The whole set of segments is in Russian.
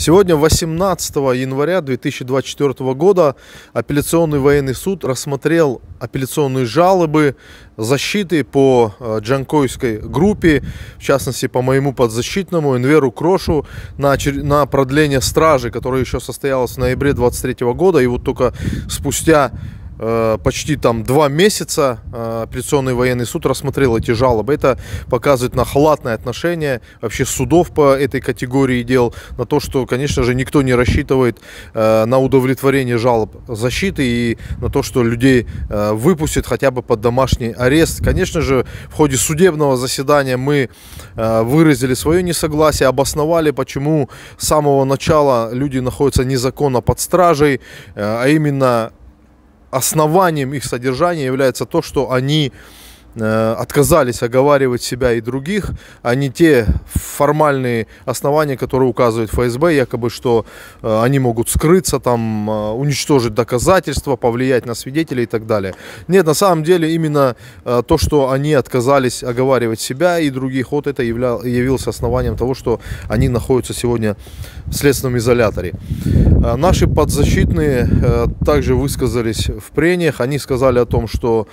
Сегодня, 18 января 2024 года, апелляционный военный суд рассмотрел апелляционные жалобы защиты по э, Джанкойской группе, в частности по моему подзащитному Энверу Крошу на, на продление стражи, которое еще состоялось в ноябре 2023 года. И вот только спустя почти там два месяца э, апелляционный военный суд рассмотрел эти жалобы. Это показывает на халатное отношение вообще судов по этой категории дел, на то, что, конечно же, никто не рассчитывает э, на удовлетворение жалоб защиты и на то, что людей выпустят хотя бы под домашний арест. Конечно же, в ходе судебного заседания мы выразили свое несогласие, обосновали, почему с самого начала люди находятся незаконно под стражей, а именно основанием их содержания является то, что они отказались оговаривать себя и других, а не те формальные основания, которые указывает ФСБ, якобы, что э, они могут скрыться, там, э, уничтожить доказательства, повлиять на свидетелей и так далее. Нет, на самом деле именно то, что они отказались оговаривать себя и других, вот это явилось основанием того, что они находятся сегодня в следственном изоляторе. Наши подзащитные также высказались в прениях, они сказали о том, что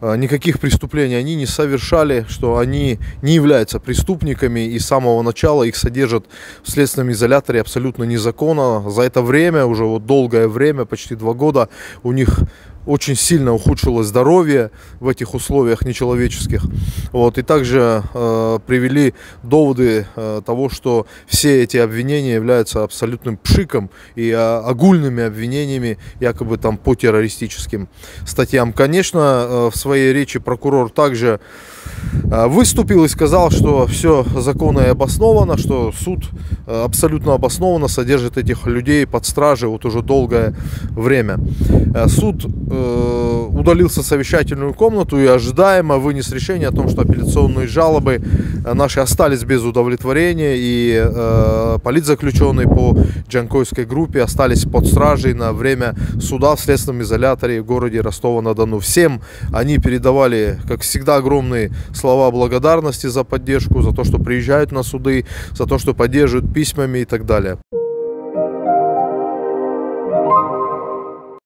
никаких преступлений преступления они не совершали, что они не являются преступниками и с самого начала их содержат в следственном изоляторе абсолютно незаконно. За это время, уже вот долгое время, почти два года, у них очень сильно ухудшилось здоровье в этих условиях нечеловеческих. Вот, и также э, привели доводы э, того, что все эти обвинения являются абсолютным пшиком и э, огульными обвинениями якобы там по террористическим статьям. Конечно, э, в своей речи прокурор также э, выступил и сказал, что все законно и обосновано, что суд э, абсолютно обоснованно содержит этих людей под стражей вот уже долгое время. Э, суд Э, удалился совещательную комнату и ожидаемо вынес решение о том, что апелляционные жалобы э, наши остались без удовлетворения и э, политзаключенные по Джанкойской группе остались под стражей на время суда в следственном изоляторе в городе Ростова-на-Дону. Всем они передавали, как всегда, огромные слова благодарности за поддержку, за то, что приезжают на суды, за то, что поддерживают письмами и так далее.